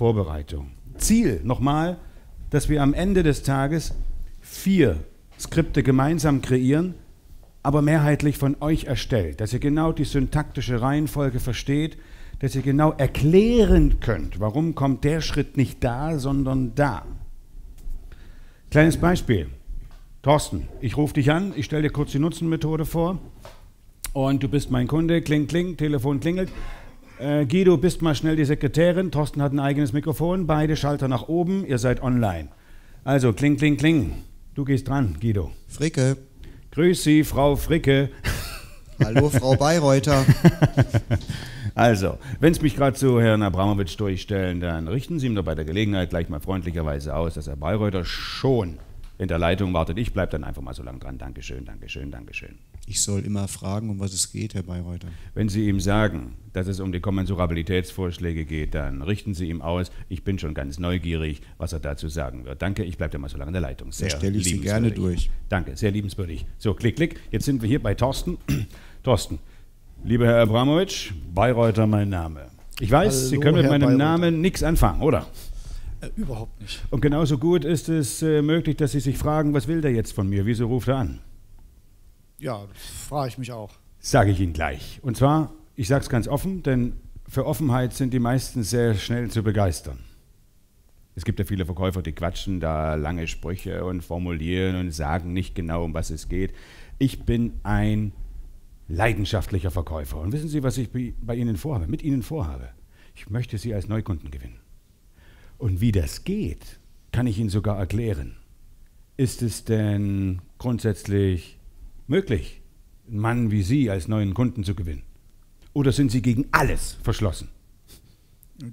Vorbereitung. Ziel nochmal, dass wir am Ende des Tages vier Skripte gemeinsam kreieren, aber mehrheitlich von euch erstellt, dass ihr genau die syntaktische Reihenfolge versteht, dass ihr genau erklären könnt, warum kommt der Schritt nicht da, sondern da. Kleines Beispiel. Thorsten, ich rufe dich an, ich stelle dir kurz die Nutzenmethode vor und du bist mein Kunde, kling, kling, Telefon klingelt. Äh, Guido, bist mal schnell die Sekretärin, Thorsten hat ein eigenes Mikrofon, beide Schalter nach oben, ihr seid online. Also, kling, kling, kling. Du gehst dran, Guido. Fricke. Grüß Sie, Frau Fricke. Hallo, Frau Bayreuther. also, wenn Sie mich gerade zu Herrn Abramowitsch durchstellen, dann richten Sie ihm doch bei der Gelegenheit gleich mal freundlicherweise aus, dass Herr Bayreuther schon in der Leitung wartet. Ich bleibe dann einfach mal so lange dran. Dankeschön, Dankeschön, Dankeschön. Ich soll immer fragen, um was es geht, Herr Bayreuther. Wenn Sie ihm sagen, dass es um die Kommensurabilitätsvorschläge geht, dann richten Sie ihm aus. Ich bin schon ganz neugierig, was er dazu sagen wird. Danke, ich bleibe dann mal so lange in der Leitung. Sehr da stelle ich Sie gerne durch. Danke, sehr liebenswürdig. So, klick, klick. Jetzt sind wir hier bei Thorsten. Thorsten, lieber Herr Abramowitsch, Bayreuther mein Name. Ich weiß, Hallo, Sie können mit Herr meinem Bayreuther. Namen nichts anfangen, oder? Äh, überhaupt nicht. Und genauso gut ist es äh, möglich, dass Sie sich fragen, was will der jetzt von mir? Wieso ruft er an? Ja, frage ich mich auch. Sage ich Ihnen gleich. Und zwar, ich sage es ganz offen, denn für Offenheit sind die meisten sehr schnell zu begeistern. Es gibt ja viele Verkäufer, die quatschen da lange Sprüche und formulieren und sagen nicht genau, um was es geht. Ich bin ein leidenschaftlicher Verkäufer. Und wissen Sie, was ich bei Ihnen vorhabe, mit Ihnen vorhabe? Ich möchte Sie als Neukunden gewinnen. Und wie das geht, kann ich Ihnen sogar erklären. Ist es denn grundsätzlich möglich, einen Mann wie Sie als neuen Kunden zu gewinnen? Oder sind Sie gegen alles verschlossen?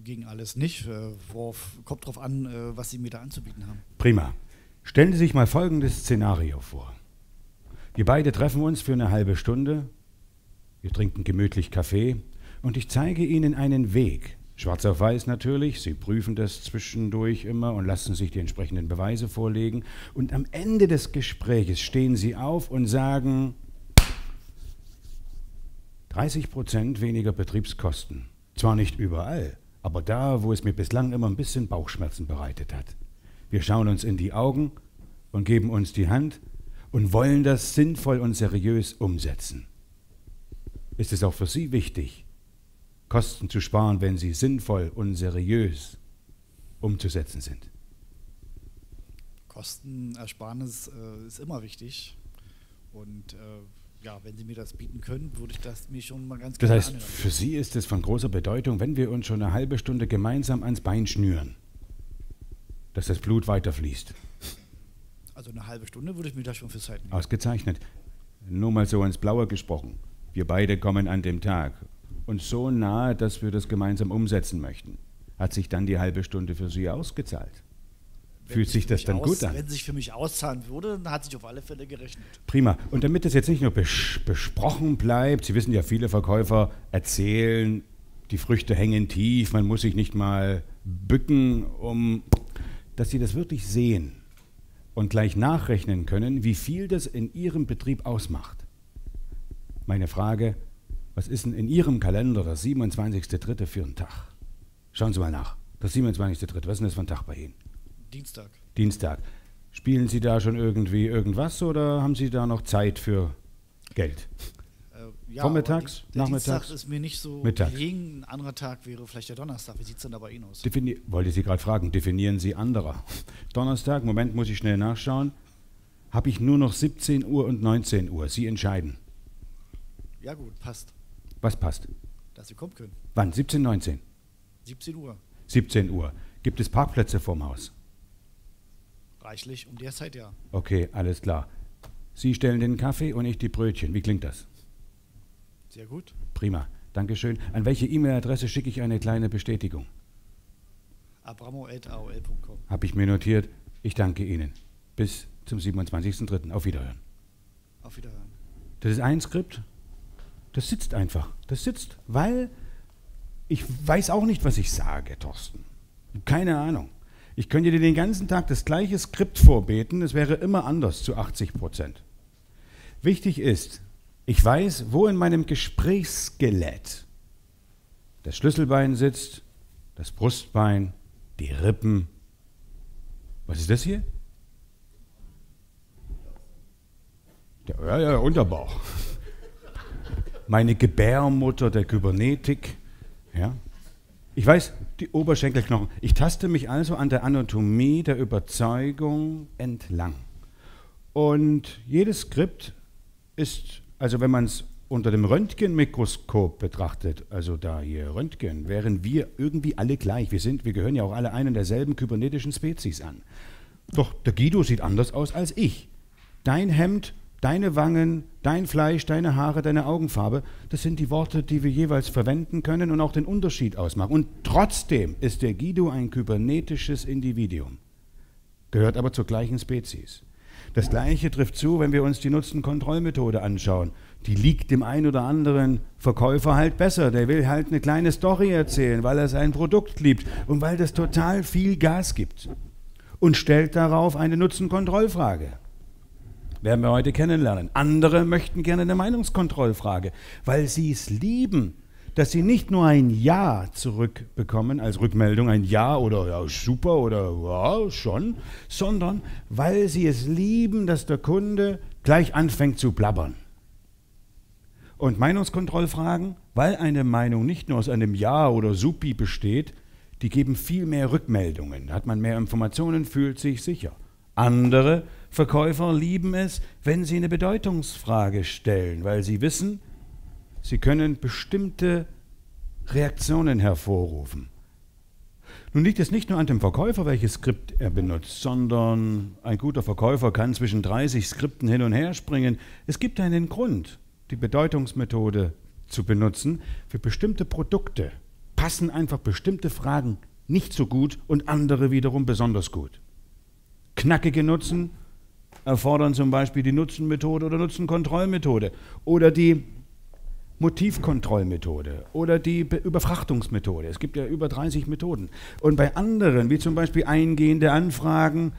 Gegen alles nicht. Äh, worauf, kommt darauf an, äh, was Sie mir da anzubieten haben. Prima. Stellen Sie sich mal folgendes Szenario vor. Wir beide treffen uns für eine halbe Stunde, wir trinken gemütlich Kaffee und ich zeige Ihnen einen Weg, Schwarz auf weiß natürlich, Sie prüfen das zwischendurch immer und lassen sich die entsprechenden Beweise vorlegen. Und am Ende des Gespräches stehen Sie auf und sagen, 30 Prozent weniger Betriebskosten. Zwar nicht überall, aber da, wo es mir bislang immer ein bisschen Bauchschmerzen bereitet hat. Wir schauen uns in die Augen und geben uns die Hand und wollen das sinnvoll und seriös umsetzen. Ist es auch für Sie wichtig, Kosten zu sparen, wenn sie sinnvoll und seriös umzusetzen sind. Kostenersparnis äh, ist immer wichtig. Und äh, ja, wenn Sie mir das bieten können, würde ich das mir schon mal ganz Das heißt, anhören. für Sie ist es von großer Bedeutung, wenn wir uns schon eine halbe Stunde gemeinsam ans Bein schnüren, dass das Blut weiterfließt. Also eine halbe Stunde würde ich mir das schon für Zeit nehmen. Ausgezeichnet. Nur mal so ins Blaue gesprochen. Wir beide kommen an dem Tag und so nahe, dass wir das gemeinsam umsetzen möchten. Hat sich dann die halbe Stunde für Sie ausgezahlt? Wenn Fühlt sich das dann aus, gut an? Wenn sich für mich auszahlen würde, dann hat sich auf alle Fälle gerechnet. Prima. Und damit es jetzt nicht nur bes besprochen bleibt, Sie wissen ja, viele Verkäufer erzählen, die Früchte hängen tief, man muss sich nicht mal bücken, um dass Sie das wirklich sehen und gleich nachrechnen können, wie viel das in Ihrem Betrieb ausmacht. Meine Frage, was ist denn in Ihrem Kalender der 27.3. für ein Tag? Schauen Sie mal nach. Der 27.3. Was ist denn das für ein Tag bei Ihnen? Dienstag. Dienstag. Spielen Sie da schon irgendwie irgendwas oder haben Sie da noch Zeit für Geld? Äh, ja, Vormittags, die, nachmittags? Dienstag ist mir nicht so Mittag. gelegen. Ein anderer Tag wäre vielleicht der Donnerstag. Wie sieht es denn da bei Ihnen aus? Defini wollte Sie gerade fragen, definieren Sie anderer. Donnerstag, Moment, muss ich schnell nachschauen. Habe ich nur noch 17 Uhr und 19 Uhr. Sie entscheiden. Ja gut, passt. Was passt? Dass Sie kommen können. Wann? 17, 19? 17 Uhr. 17 Uhr. Gibt es Parkplätze vorm Haus? Reichlich, um der Zeit ja. Okay, alles klar. Sie stellen den Kaffee und ich die Brötchen. Wie klingt das? Sehr gut. Prima. Dankeschön. An welche E-Mail-Adresse schicke ich eine kleine Bestätigung? abramo.aol.com. Habe ich mir notiert. Ich danke Ihnen. Bis zum 27.03. Auf Wiederhören. Auf Wiederhören. Das ist ein Skript. Das sitzt einfach. Das sitzt, weil ich weiß auch nicht, was ich sage, Thorsten. Keine Ahnung. Ich könnte dir den ganzen Tag das gleiche Skript vorbeten, es wäre immer anders zu 80 Prozent. Wichtig ist, ich weiß, wo in meinem Gesprächsskelett das Schlüsselbein sitzt, das Brustbein die Rippen. Was ist das hier? Der, ja, ja, Unterbauch. Meine Gebärmutter der Kybernetik. Ja. Ich weiß, die Oberschenkelknochen. Ich taste mich also an der Anatomie der Überzeugung entlang. Und jedes Skript ist, also wenn man es unter dem Röntgenmikroskop betrachtet, also da hier Röntgen, wären wir irgendwie alle gleich. Wir, sind, wir gehören ja auch alle einen derselben kybernetischen Spezies an. Doch der Guido sieht anders aus als ich. Dein Hemd, deine Wangen, dein Fleisch, deine Haare, deine Augenfarbe, das sind die Worte, die wir jeweils verwenden können und auch den Unterschied ausmachen. Und trotzdem ist der Guido ein kybernetisches Individuum, gehört aber zur gleichen Spezies. Das Gleiche trifft zu, wenn wir uns die Nutzenkontrollmethode anschauen. Die liegt dem einen oder anderen Verkäufer halt besser. Der will halt eine kleine Story erzählen, weil er sein Produkt liebt und weil das total viel Gas gibt. Und stellt darauf eine Nutzenkontrollfrage. Werden wir heute kennenlernen. Andere möchten gerne eine Meinungskontrollfrage, weil sie es lieben, dass sie nicht nur ein Ja zurückbekommen als Rückmeldung, ein Ja oder ja, super oder ja, schon, sondern weil sie es lieben, dass der Kunde gleich anfängt zu blabbern. Und Meinungskontrollfragen, weil eine Meinung nicht nur aus einem Ja oder Supi besteht, die geben viel mehr Rückmeldungen. Da hat man mehr Informationen, fühlt sich sicher. Andere Verkäufer lieben es, wenn sie eine Bedeutungsfrage stellen, weil sie wissen, Sie können bestimmte Reaktionen hervorrufen. Nun liegt es nicht nur an dem Verkäufer, welches Skript er benutzt, sondern ein guter Verkäufer kann zwischen 30 Skripten hin und her springen. Es gibt einen Grund, die Bedeutungsmethode zu benutzen. Für bestimmte Produkte passen einfach bestimmte Fragen nicht so gut und andere wiederum besonders gut. Knackige Nutzen erfordern zum Beispiel die Nutzenmethode oder Nutzenkontrollmethode oder die Motivkontrollmethode oder die Überfrachtungsmethode. Es gibt ja über 30 Methoden. Und bei anderen, wie zum Beispiel eingehende Anfragen,